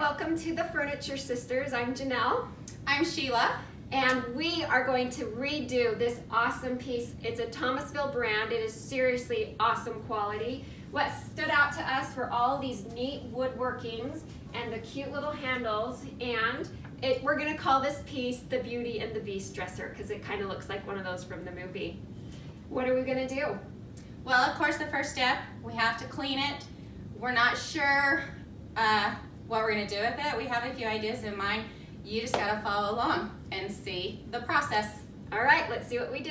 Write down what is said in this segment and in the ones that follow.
welcome to the Furniture Sisters. I'm Janelle. I'm Sheila. And we are going to redo this awesome piece. It's a Thomasville brand. It is seriously awesome quality. What stood out to us were all these neat woodworkings and the cute little handles. And it, we're gonna call this piece the Beauty and the Beast dresser because it kind of looks like one of those from the movie. What are we gonna do? Well, of course, the first step, we have to clean it. We're not sure uh, what we're gonna do with it. We have a few ideas in mind. You just gotta follow along and see the process. All right, let's see what we do.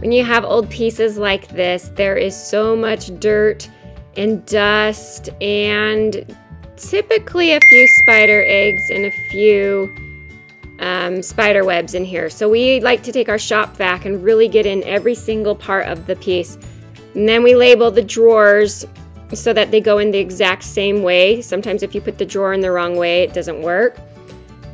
When you have old pieces like this, there is so much dirt and dust and typically a few spider eggs and a few um, spider webs in here. So we like to take our shop vac and really get in every single part of the piece. And then we label the drawers so that they go in the exact same way. Sometimes if you put the drawer in the wrong way, it doesn't work.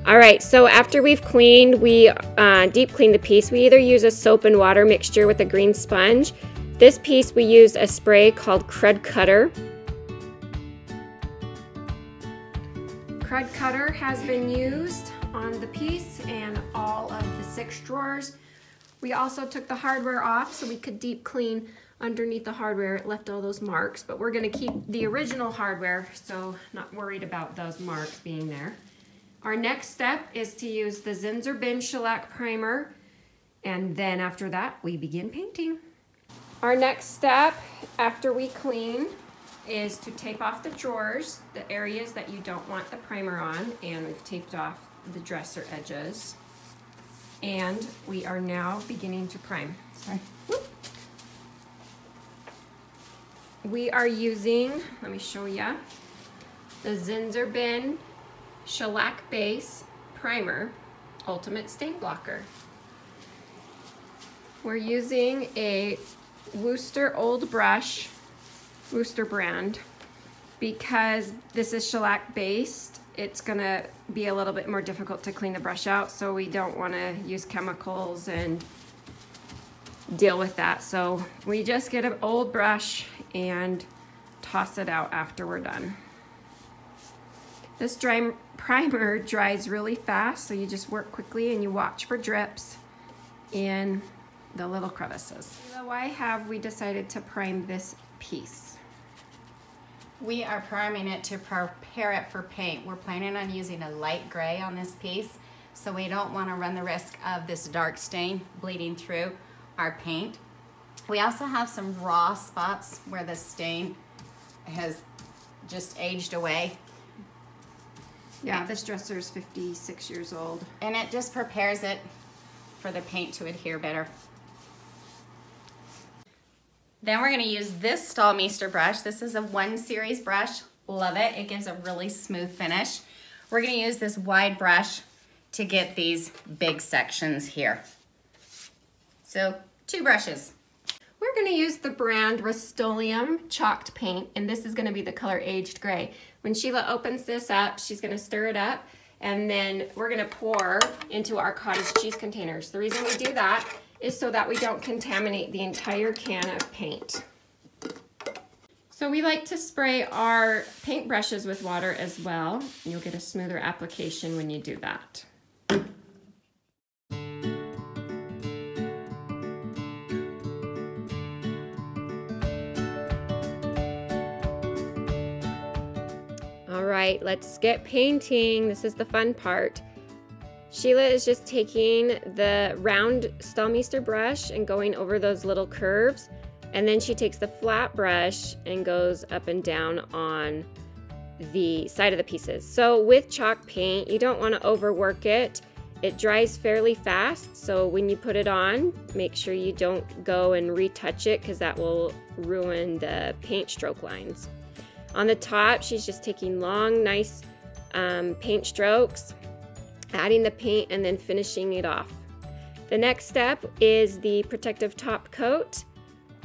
All right, so after we've cleaned, we uh, deep clean the piece. We either use a soap and water mixture with a green sponge. This piece we use a spray called Krud Kutter. Krud Kutter has been used on the piece and all of the six drawers. We also took the hardware off so we could deep clean underneath the hardware. It left all those marks, but we're gonna keep the original hardware, so not worried about those marks being there. Our next step is to use the Zinsser Bin Shellac Primer, and then after that, we begin painting. Our next step after we clean is to tape off the drawers, the areas that you don't want the primer on, and we've taped off the dresser edges. And we are now beginning to prime. Sorry. We are using, let me show you, the Zinsser Bin Shellac Base Primer Ultimate Stain Blocker. We're using a Wooster Old Brush, Wooster brand, because this is shellac based, it's gonna be a little bit more difficult to clean the brush out, so we don't wanna use chemicals and deal with that. So we just get an old brush and toss it out after we're done. This dry primer dries really fast, so you just work quickly and you watch for drips in the little crevices. So why have we decided to prime this piece? We are priming it to prepare it for paint. We're planning on using a light gray on this piece, so we don't want to run the risk of this dark stain bleeding through our paint. We also have some raw spots where the stain has just aged away yeah, this dresser is 56 years old. And it just prepares it for the paint to adhere better. Then we're gonna use this Staalmeester brush. This is a one series brush. Love it. It gives a really smooth finish. We're gonna use this wide brush to get these big sections here. So two brushes. We're gonna use the brand Rust-Oleum chalked paint, and this is gonna be the color Aged Gray. When Sheila opens this up, she's gonna stir it up, and then we're gonna pour into our cottage cheese containers. The reason we do that is so that we don't contaminate the entire can of paint. So we like to spray our paint brushes with water as well. You'll get a smoother application when you do that. All right, let's get painting. This is the fun part. Sheila is just taking the round Staalmeester brush and going over those little curves. And then she takes the flat brush and goes up and down on the side of the pieces. So with chalk paint, you don't want to overwork it. It dries fairly fast, so when you put it on, make sure you don't go and retouch it because that will ruin the paint stroke lines. On the top, she's just taking long, nice um, paint strokes, adding the paint and then finishing it off. The next step is the protective top coat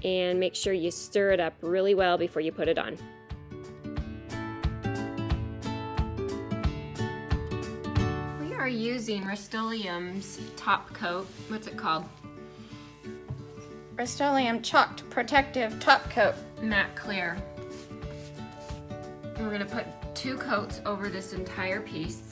and make sure you stir it up really well before you put it on. We are using Rust-Oleum's top coat. What's it called? Rust-Oleum Chalked Protective Top Coat. Matte Clear. And we're gonna put two coats over this entire piece.